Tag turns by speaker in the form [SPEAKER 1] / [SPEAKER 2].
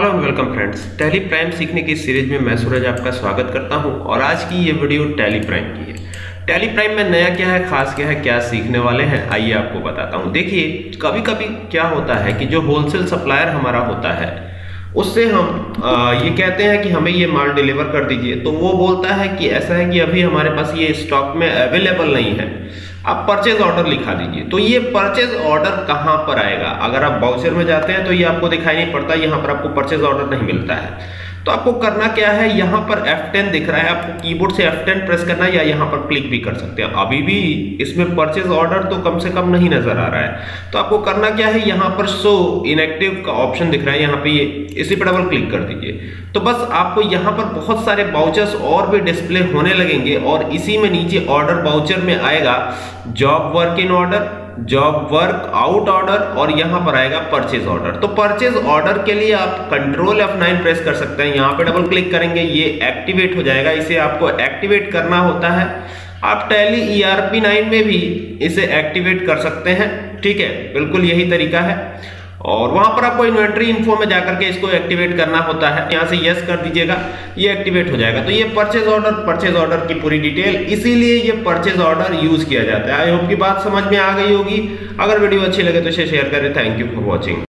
[SPEAKER 1] Hello and welcome friends Tally Prime सीखने की series में मैं सूरज आपका स्वागत करता हूँ और आज की ये वीडियो टैली प्राइम की है। टैली प्राइम में नया क्या है, खास क्या है, क्या सीखने वाले हैं, आइए आपको बताता हूँ। देखिए कभी कभी क्या होता है कि जो होलसेल सप्लायर हमारा होता है उससे हम आ, ये कहते हैं कि हमें ये माल डिलीवर कर दीजिए। तो वो बोलता है कि ऐसा है कि अभी हमारे पास ये स्टॉक में अवेलेबल नहीं है। आप परचेज ऑर्डर लिखा दीजिए। तो ये परचेज ऑर्डर कहाँ पर आएगा? अगर आप बाउचर में जाते हैं तो ये आपको दिखाई नहीं पड़ता यहाँ पर आपको परचेज ऑर्डर नहीं मिलता है। तो आपको करना क्या है? यहाँ पर F10 दिख रहा है। आपको कीबोर्ड से F10 प्रेस करना है या यहाँ पर क्लिक भी कर सकते हैं। अभी भी इसमें परचेज ऑर्डर तो कम से कम नहीं नज़र आ रहा है। तो आपको करना क्या है? यहाँ पर शो इनएक्टिव का ऑप्शन दिख रहा है। यहाँ पे ये, इसी पर डबल क्लिक कर दीजिए। तो बस आपको यहाँ पर बहुत सारे बाउचर्स और भी डिस्प्ले होने लगेंगे और इसी में नीचे ऑर्डर बाउचर में आएगा। Job work in order job work out order और यहाँ पर आएगा परचेज ऑर्डर तो परचेज ऑर्डर के लिए आप कंट्रोल F9 प्रेस कर सकते हैं। यहाँ पे डबल क्लिक करेंगे, ये एक्टिवेट हो जाएगा। इसे आपको एक्टिवेट करना होता है। आप टैली ERP 9 में भी इसे एक्टिवेट कर सकते हैं। ठीक है, बिल्कुल यही तरीका है। और वहाँ पर आपको इन्वेंट्री इन्फो में जाकर के इसको एक्टिवेट करना होता है। यहाँ से यस कर दीजिएगा, ये एक्टिवेट हो जाएगा। तो ये परचेज ऑर्डर परचेज ऑर्डर की पूरी डिटेल इसीलिए ये परचेज ऑर्डर यूज़ किया जाता है। आई होप की बात समझ में आ गई होगी। अगर वीडियो अच्छी लगे तो इसे शेयर करें। Thank you for watching